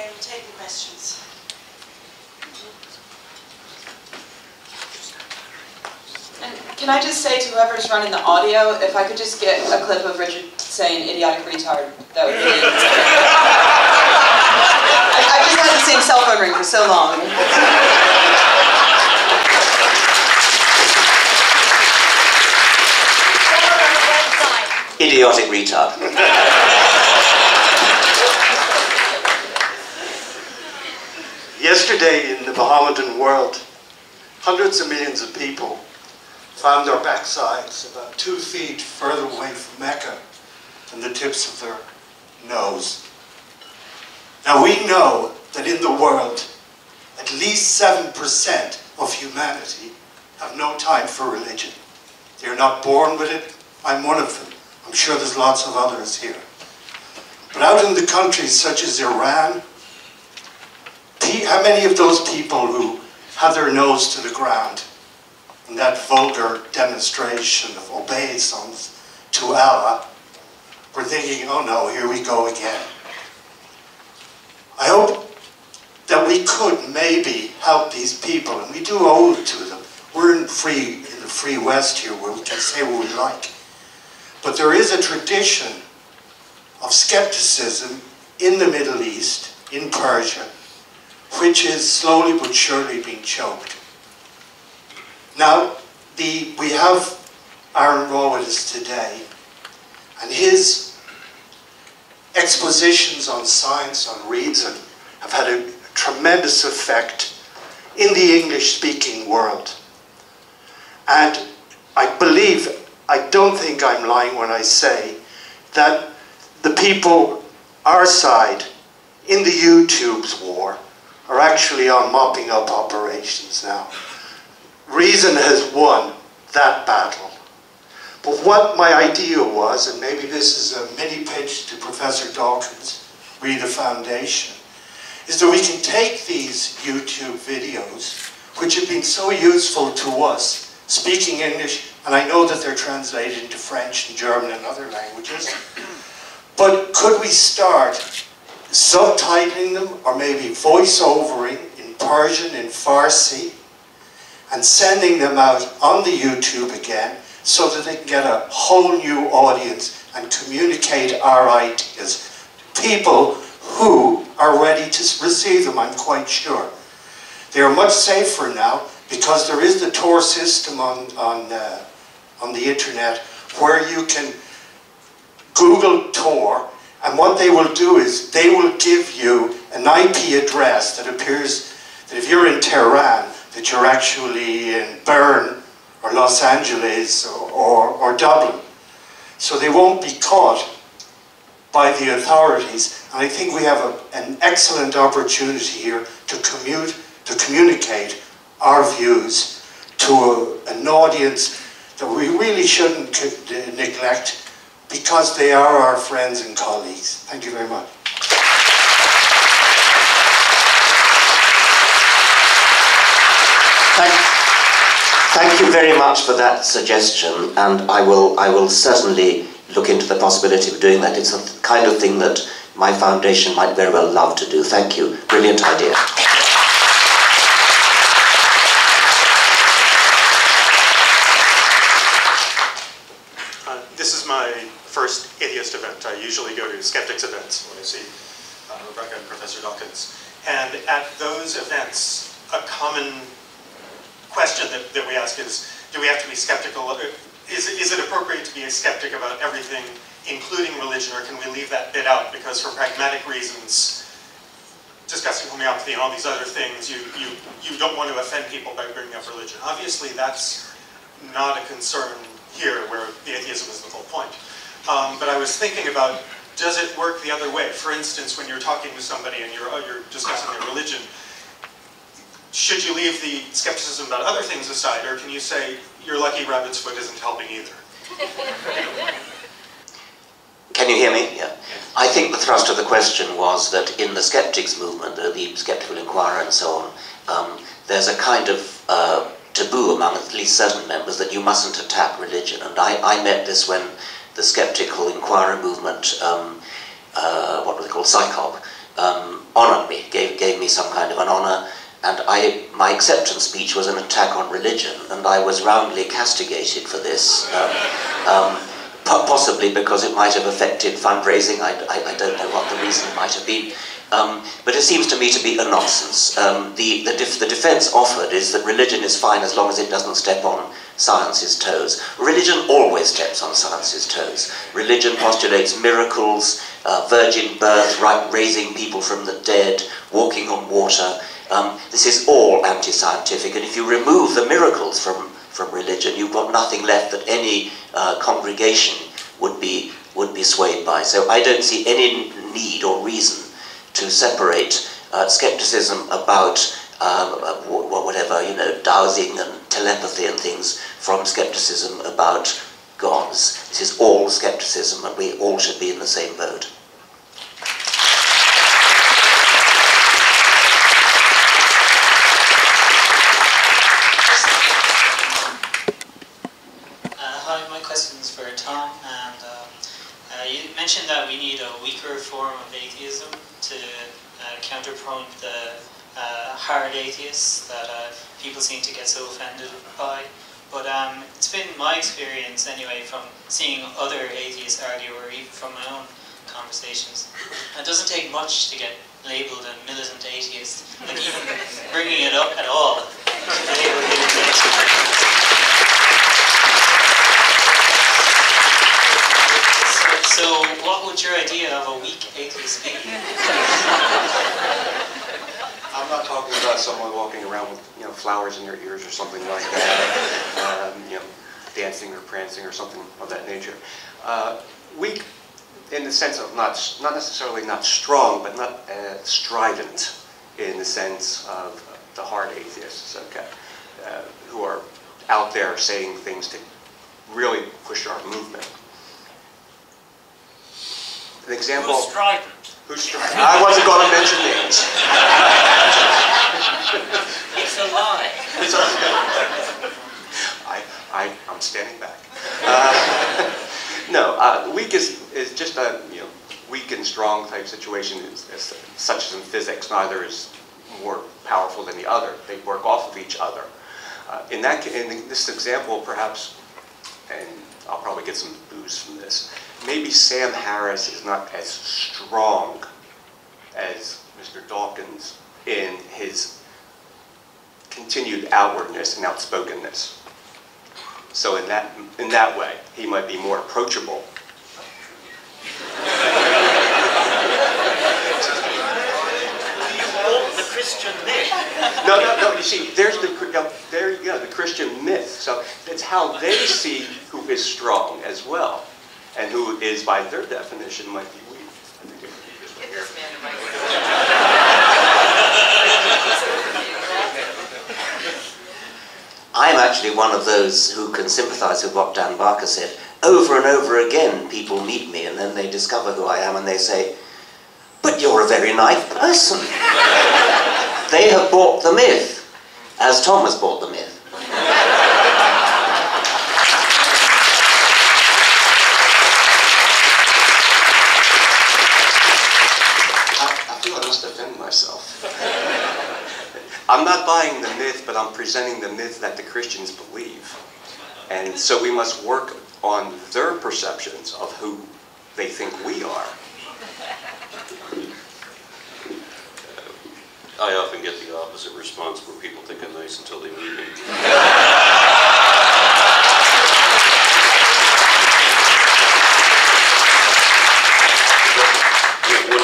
Okay, we'll take the questions. And can I just say to whoever's running the audio, if I could just get a clip of Richard saying idiotic retard, that would be. I, I just had the same cell phone ring for so long. Idiotic retard. Yesterday in the Mohammedan world, hundreds of millions of people found their backsides about two feet further away from Mecca than the tips of their nose. Now we know that in the world, at least 7% of humanity have no time for religion. They're not born with it. I'm one of them. I'm sure there's lots of others here. But out in the countries such as Iran, how many of those people who had their nose to the ground in that vulgar demonstration of obeisance to Allah were thinking, oh no, here we go again. I hope that we could maybe help these people, and we do owe it to them. We're in free in the free West here where we can say what we like. But there is a tradition of skepticism in the Middle East, in Persia, which is slowly but surely being choked. Now, the, we have AronRa with us today, and his expositions on science, on reason, have had a tremendous effect in the English-speaking world. And I believe I don't think I'm lying when I say that the people, our side, in the YouTube's war, are actually on mopping up operations now. Reason has won that battle. But what my idea was, and maybe this is a mini pitch to Professor Dawkins, re the foundation, is that we can take these YouTube videos, which have been so useful to us, speaking English and I know that they're translated into French and German and other languages. But could we start subtitling them or maybe voice-overing in Persian, in Farsi, and sending them out on the YouTube again so that they can get a whole new audience and communicate our ideas. to People who are ready to receive them, I'm quite sure. They are much safer now because there is the Tor system on, on uh, on the internet where you can Google Tor and what they will do is they will give you an IP address that appears that if you're in Tehran that you're actually in Bern or Los Angeles or, or, or Dublin. So they won't be caught by the authorities. And I think we have a, an excellent opportunity here to commute, to communicate our views to a, an audience that we really shouldn't neglect because they are our friends and colleagues. Thank you very much. Thank, thank you very much for that suggestion, and I will, I will certainly look into the possibility of doing that. It's the kind of thing that my foundation might very well love to do. Thank you. Brilliant idea. first atheist event. I usually go to skeptics events when I see uh, Rebecca and Professor Dawkins. And at those events, a common question that, that we ask is, do we have to be skeptical? Is, is it appropriate to be a skeptic about everything, including religion, or can we leave that bit out? Because for pragmatic reasons, discussing homeopathy and all these other things, you, you, you don't want to offend people by bringing up religion. Obviously, that's not a concern here, where the atheism is the whole point. Um, but I was thinking about, does it work the other way? For instance, when you're talking to somebody and you're, uh, you're discussing religion, should you leave the skepticism about other things aside, or can you say, your lucky rabbit's foot isn't helping either? Can you hear me? Yeah. I think the thrust of the question was that in the skeptics movement, the, the skeptical inquirer and so on, um, there's a kind of uh, taboo among at least certain members that you mustn't attack religion. And I, I met this when the skeptical inquiry movement, um, uh, what were they called, CSICOP, um, honoured me, gave, gave me some kind of an honour, and I, my acceptance speech was an attack on religion, and I was roundly castigated for this, um, um, possibly because it might have affected fundraising. I, I, I, don't know what the reason might have been. Um, but it seems to me to be a nonsense. Um, the, the, def the defence offered is that religion is fine as long as it doesn't step on science's toes. Religion always steps on science's toes. Religion postulates miracles, uh, virgin birth, right, raising people from the dead, walking on water. Um, this is all anti-scientific, and if you remove the miracles from, from religion, you've got nothing left that any uh, congregation would be, would be swayed by. So I don't see any need or reason to separate uh, skepticism about uh, whatever, you know, dowsing and telepathy and things from skepticism about gods. This is all skepticism, and we all should be in the same boat. mentioned that we need a weaker form of atheism to uh, counterpoint the uh, hard atheists that uh, people seem to get so offended by. But um, it's been my experience anyway from seeing other atheists argue or even from my own conversations. It doesn't take much to get labelled a militant atheist, like even bringing it up at all. So, what would your idea of a weak atheist be? I'm not talking about someone walking around with you know flowers in their ears or something like that, um, you know, dancing or prancing or something of that nature. Uh, weak, in the sense of not not necessarily not strong, but not uh, strident, in the sense of the hard atheists, okay, uh, who are out there saying things to really push our movement. An example. Who's strident? Who's strident? I wasn't going to mention names. it's a lie. It's a I, I, I'm standing back. Uh, no, uh, weak is, is just a you know weak and strong type situation, is, is, such as in physics. Neither is more powerful than the other. They work off of each other. Uh, in that, in this example, perhaps, and I'll probably get some booze from this maybe Sam Harris is not as strong as Mr. Dawkins in his continued outwardness and outspokenness. So in that, in that way, he might be more approachable. the Christian myth. No, no, no. You see, there's the there you go, the Christian myth. So it's how they see who is strong as well and who is, by their definition, might be weak. I'm actually one of those who can sympathize with what Dan Barker said. Over and over again, people meet me and then they discover who I am and they say, but you're a very nice person. they have bought the myth, as Thomas bought the myth. I must defend myself. I'm not buying the myth, but I'm presenting the myth that the Christians believe. And so we must work on their perceptions of who they think we are. I often get the opposite response where people think I'm nice until they meet me.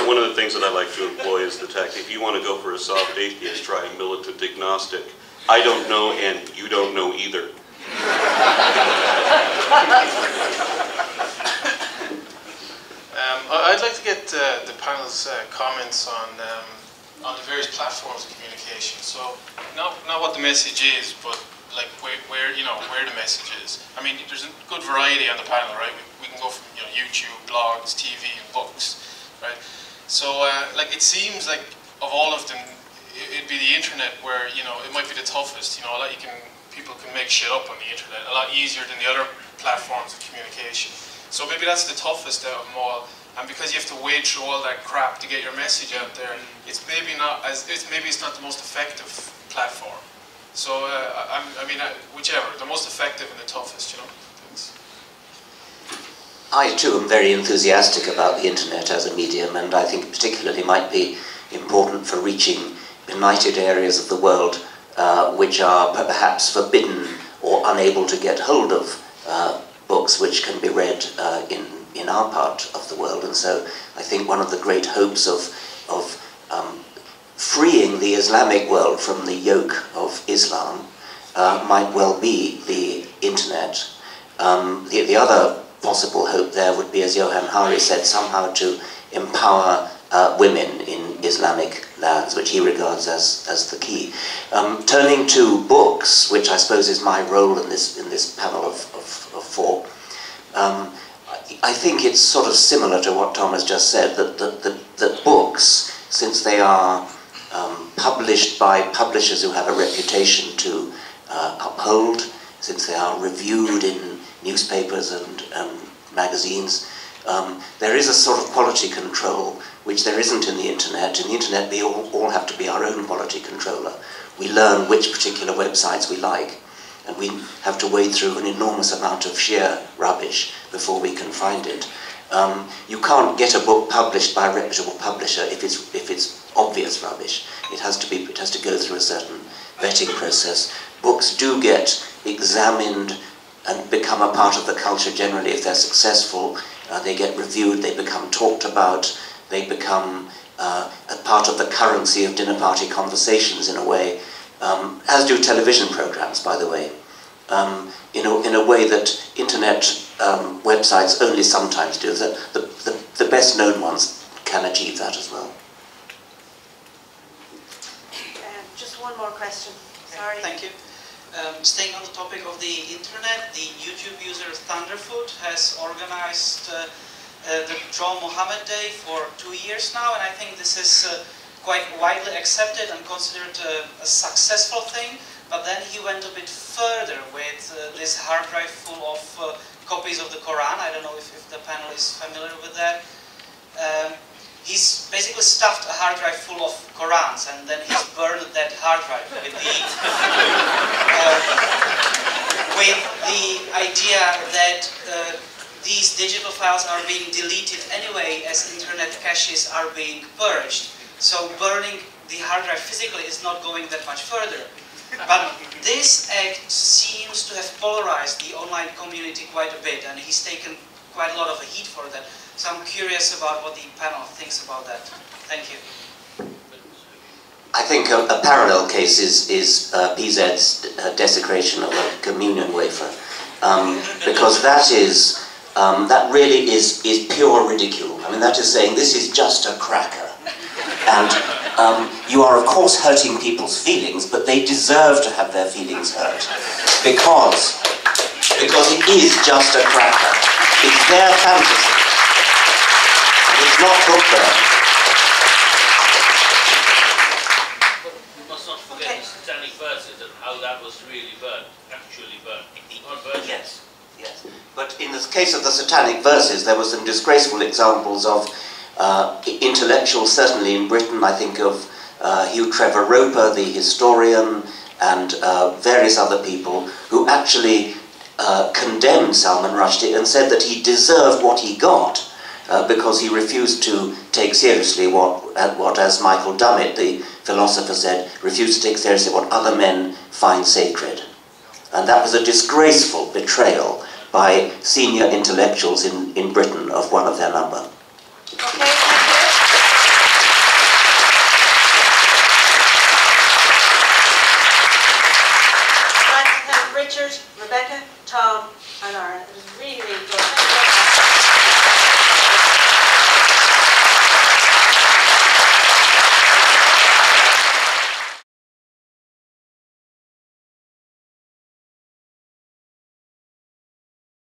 one of the things that I like to employ is the tactic, if you want to go for a soft atheist, try a militant agnostic. I don't know and you don't know either. Um, I'd like to get uh, the panel's uh, comments on um, on the various platforms of communication. So, not not what the message is, but like where, where you know where the message is. I mean, there's a good variety on the panel, right? We, we can go from you know YouTube, blogs, TV, and books, right? So, uh, like, it seems like of all of them, it'd be the internet where you know it might be the toughest. You know, a lot you can people can make shit up on the internet a lot easier than the other platforms of communication. So maybe that's the toughest out of them all. and because you have to wade through all that crap to get your message out there, it's maybe not as it's maybe it's not the most effective platform. So uh, I, I mean, uh, whichever, the most effective and the toughest, you know. It's, I too am very enthusiastic about the internet as a medium, and I think particularly might be important for reaching benighted areas of the world uh, which are perhaps forbidden or unable to get hold of uh, books which can be read uh, in, in our part of the world. And so I think one of the great hopes of, of um, freeing the Islamic world from the yoke of Islam uh, might well be the internet. Um, the, the other possible hope there would be, as Johann Hari said, somehow to empower uh, women in Islamic lands, which he regards as, as the key. Um, turning to books, which I suppose is my role in this, in this panel of, of, of four, um, I, think it's sort of similar to what Tom has just said, that, that, that, that books, since they are um, published by publishers who have a reputation to uh, uphold, since they are reviewed in newspapers and um, magazines, um, there is a sort of quality control which there isn't in the internet. In the internet, we all, all have to be our own quality controller. We learn which particular websites we like, and we have to wade through an enormous amount of sheer rubbish before we can find it. Um, you can't get a book published by a reputable publisher if it's, if it's obvious rubbish. It has to be, it has to go through a certain vetting process. Books do get examined and become a part of the culture generally if they're successful. Uh, they get reviewed, they become talked about, they become uh, a part of the currency of dinner party conversations in a way, um, as do television programs, by the way, um, in, a, in a way that internet um, websites only sometimes do. The, the, the, the best known ones can achieve that as well. Um, just one more question. Sorry. Thank you. Um, staying on the topic of the internet, the YouTube user Thunderf00t has organized uh, uh, the Draw Muhammad Day for two years now, and I think this is uh, quite widely accepted and considered a, a, successful thing. But then he went a bit further with uh, this hard drive full of uh, copies of the Quran. I don't know if, if the panel is familiar with that. Um, he's basically stuffed a hard drive full of Qurans and then he's burned that hard drive with the, uh, with the idea that uh, these digital files are being deleted anyway as internet caches are being purged. So burning the hard drive physically is not going that much further. But this act seems to have polarized the online community quite a bit and he's taken quite a lot of heat for that. So I'm curious about what the panel thinks about that. Thank you. I think a, a parallel case is, is uh, PZ's uh, desecration of a communion wafer. Um, because that is, um, that really is, is pure ridicule. I mean, that is saying this is just a cracker. And um, you are, of course, hurting people's feelings, but they deserve to have their feelings hurt. Because, because it is just a cracker. It's their fantasy. It's not. We must not forget Okay. the satanic verses and how that was really burnt, actually burnt. Not burnt. Yes, yes. But in the case of the satanic verses, there were some disgraceful examples of uh, intellectuals, certainly in Britain. I think of uh, Hugh Trevor Roper, the historian, and uh, various other people who actually uh, condemned Salman Rushdie and said that he deserved what he got uh, because he refused to take seriously what, uh, what, as Michael Dummett, the philosopher, said, refused to take seriously what other men find sacred. And that was a disgraceful betrayal by senior intellectuals in, in Britain of one of their number.